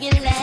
Regular.